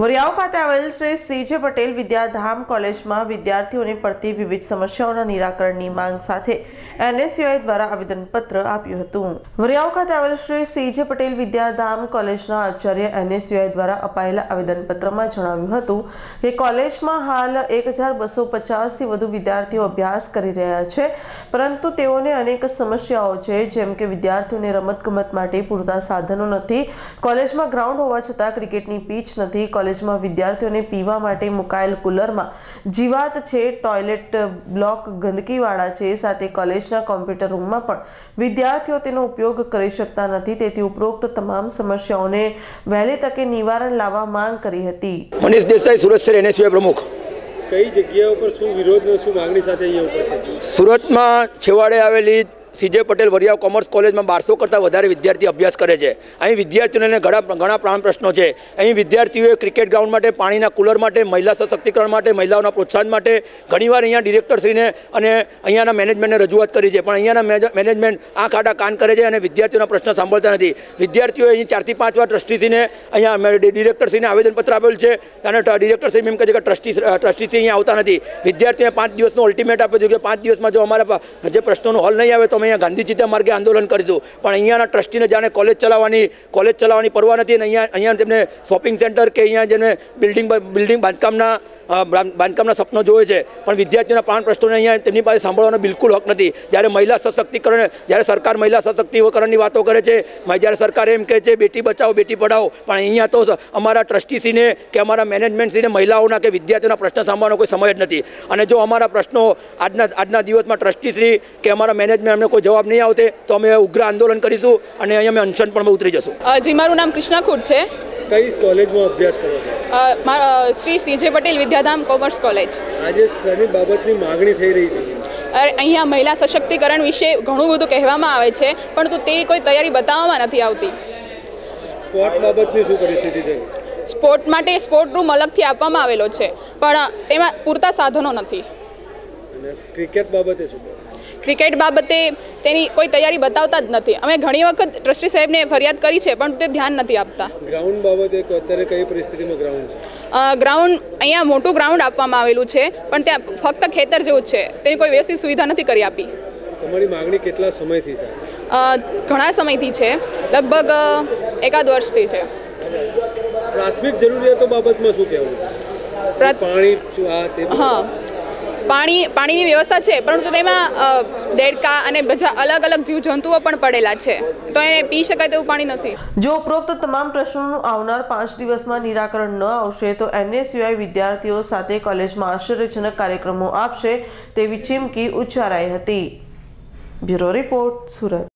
વરિયાવ ખાતે આવેલ શ્રી સીજે પટેલ વિદ્યાધામ કોલેજમાં વિદ્યાર્થીઓને પડતી વિવિધ સમસ્યાઓના નિરાકરણની માંગ સાથે એનએસયુઆઈ દ્વારા આવેદનપત્ર આપ્યું હતું. વરિયાવ ખાતે આવેલ શ્રી સીજે પટેલ વિદ્યાધામ કોલેજના આચાર્ય એનએસયુઆઈ દ્વારા અપાયેલા આવેદનપત્રમાં જણાવ્યું હતું કે કોલેજમાં હાલ એક હજાર બસો પચાસથી વધુ વિદ્યાર્થીઓ અભ્યાસ કરી રહ્યા છે, પરંતુ તેઓને અનેક સમસ્યાઓ છે, જેમ કે વિદ્યાર્થીઓને રમતગમત માટે પૂરતા સાધનો નથી, કોલેજમાં ગ્રાઉન્ડ હોવા છતાં ક્રિકેટની પીચ નથી કોલેજમાં વિદ્યાર્થીઓને પીવા માટે મુકાયેલ કુલરમાં જીવાત છે ટોયલેટ બ્લોક ગંદકીવાળા છે સાથે કોલેજના કોમ્પ્યુટર રૂમમાં પણ વિદ્યાર્થીઓ તેનો ઉપયોગ કરી શકતા નથી. તેથી ઉપરોક્ત તમામ સમસ્યાઓને વહેલી તકે નિવારણ લાવવા માંગ કરી હતી. મનીષ દેસાઈ સુરત શહેર એનએસયુઆઈ પ્રમુખ. કઈ જગ્યાઓ પર શું વિરોધ શું માંગણી સાથે અહીંયા ઉપસ્થિત છો? સુરતમાં છેવાડે આવેલી સીજે પટેલ વરિયાવ કોમર્સ કોલેજમાં બારસો કરતાં વધારે વિદ્યાર્થી અભ્યાસ કરે છે. અહીં વિદ્યાર્થીઓને ઘણા ઘણા પ્રાણ પ્રશ્નો છે. અહીં વિદ્યાર્થીઓએ ક્રિકેટ ગ્રાઉન્ડ માટે, પાણીના કુલર માટે, મહિલા સશક્તિકરણ માટે, મહિલાઓના પ્રોત્સાહન માટે ઘણીવાર અહીંયા ડિરેક્ટરશ્રીને અને અહીંયાના મેનેજમેન્ટને રજૂઆત કરી છે. પણ અહીંયાના મેનેજમેન્ટ આંખ આડા કાન કરે છે અને વિદ્યાર્થીઓના પ્રશ્ન સાંભળતા નથી. વિદ્યાર્થીઓએ અહીં ચારથી પાંચ વાર ટ્રસ્ટીશ્રીને અહીંયા ડિરેક્ટરશ્રીને આવેદનપત્ર આપેલું છે અને ડિરેક્ટરશ્રી એમ કહે છે કે ટ્રસ્ટી, ટ્રસ્ટીશ્રી અહીંયા આવતા નથી. વિદ્યાર્થીઓએ પાંચ દિવસનો અલ્ટિમેટ આપ્યો છે કે પાંચ દિવસમાં જો અમારા જે પ્રશ્નોનો હલ નહીં આવે તો અમે અહીંયા ગાંધીજીતા માર્ગે આંદોલન કરીશું. પણ અહીંયાના ટ્રસ્ટીને જાણે કોલેજ ચલાવવાની કોલેજ ચલાવવાની પરવા નથી અને અહીંયા અહીંયા તેમને શોપિંગ સેન્ટર કે અહીંયા જેને બિલ્ડિંગ બિલ્ડિંગ બાંધકામના બાંધકામના સપનો જોવે છે. પણ વિદ્યાર્થીઓના પ્રાણ પ્રશ્નોને અહીંયા તેમની પાસે સાંભળવાનો બિલકુલ હક નથી. જ્યારે મહિલા સશક્તિકરણ જ્યારે સરકાર મહિલા સશક્તિકરણની વાતો કરે છે જ્યારે સરકાર એમ કહે છે, બેટી બચાવો, બેટી પઢાઓ પણ અહીંયા તો અમારા ટ્રસ્ટીશ્રીને કે અમારા મેનેજમેન્ટશ્રીને મહિલાઓના કે વિદ્યાર્થીઓના પ્રશ્ન સાંભળવાનો કોઈ સમય જ નથી. અને જો અમારા પ્રશ્નો આજના આજના દિવસમાં ટ્રસ્ટીશ્રી કે અમારા મેનેજમેન્ટ અમને કોઈ જવાબ નહીં આવતે તો અમે ઉગ્ર આંદોલન કરીશું અને અહીંયા અમે અનશન પણ ઉતરી જશું. જી મારું નામ કૃષ્ણાખુટ છે. કઈ કોલેજમાં અભ્યાસ કરો છો? Shri C J Patel Vidyadham commerce college. આજે શેની બાબતની માગણી થઈ રહી છે. અહીંયા મહિલા સશક્તિકરણ વિશે ઘણું બધું કહેવામાં આવે છે પરંતુ તે કોઈ તૈયારી બતાવવામાં નથી આવતી. સ્પોર્ટ બાબતની શું પરિસ્થિતિ છે? સ્પોર્ટ માટે સ્પોર્ટ રૂમ અલગથી આપવામાં આવેલો છે પણ તેમાં પૂરતા સાધનો નથી. ક્રિકેટ બાબતે શું? ક્રિકેટ બાબતે તેની કોઈ તૈયારી બતાવતા જ નથી. અમે ઘણી વખત ટ્રસ્ટી સાહેબને ફરિયાદ કરી છે પણ તે ધ્યાન નથી આપતા. ગ્રાઉન્ડ બાબતે અત્યારે કઈ પરિસ્થિતિમાં ગ્રાઉન્ડ ગ્રાઉન્ડ અહીંયા મોટું ગ્રાઉન્ડ આપવામાં આવેલું છે પણ ત્યાં ફક્ત ખેતર જેવું જ છે. તેની કોઈ વ્યવસ્થિત સુવિધા નથી કરી આપી. તમારી માગણી કેટલા સમયથી છે? ઘણા સમયથી છે. લગભગ એકાદ વર્ષથી છે. પ્રાથમિક જરૂરિયાતો બાબતમાં શું કહેવું? પાણી? હા. પાણી, પાણીની વ્યવસ્થા છે, પરંતુ તેમાં દેડકા અને બધા અલગ અલગ જીવજંતુઓ પણ પડેલા છે. તો એને પી શકાય તેવું પાણી નથી. જો ઉપરોક્ત તમામ પ્રશ્નોનું આવનાર પાંચ દિવસમાં નિરાકરણ ન આવશે, તો એનએસયુઆઈ વિદ્યાર્થીઓ સાથે કોલેજમાં આશ્ચર્યજનક કાર્યક્રમો આપશે તેવી ચીમકી ઉચ્ચારાઈ હતી. Bureau report, Surat.